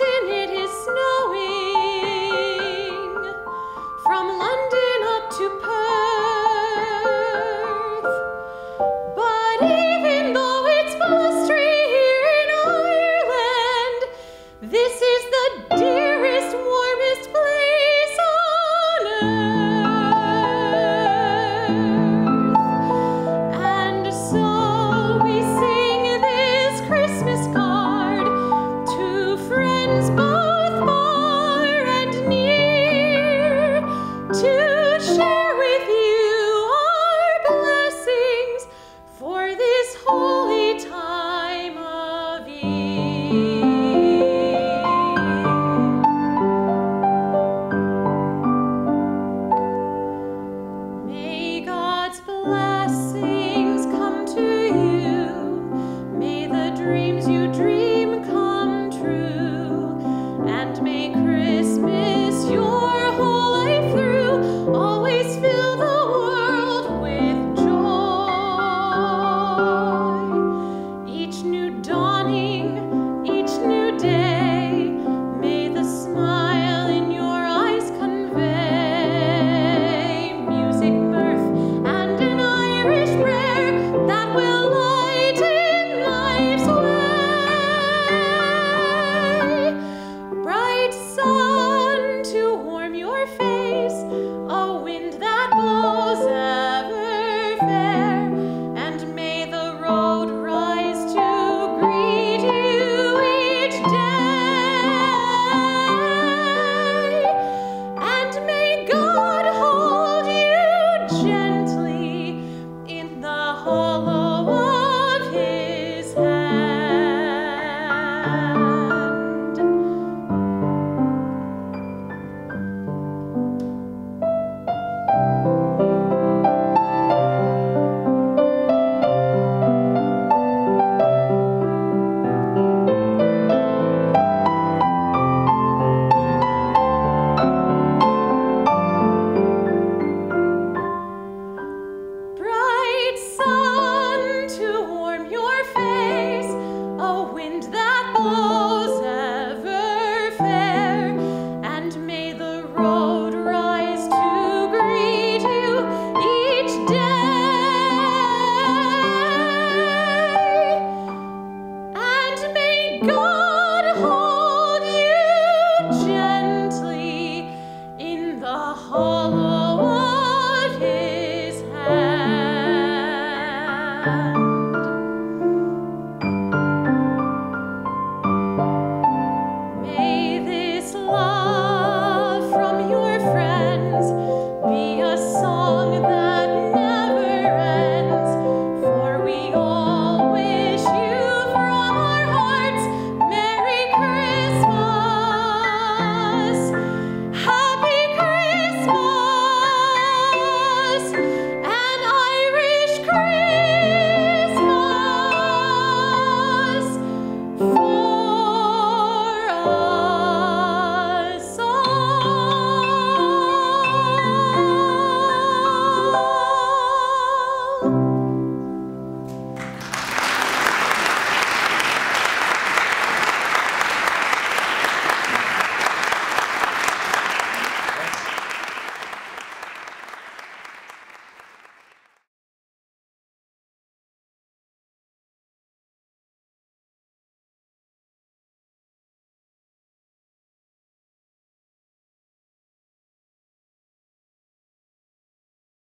in it is snow.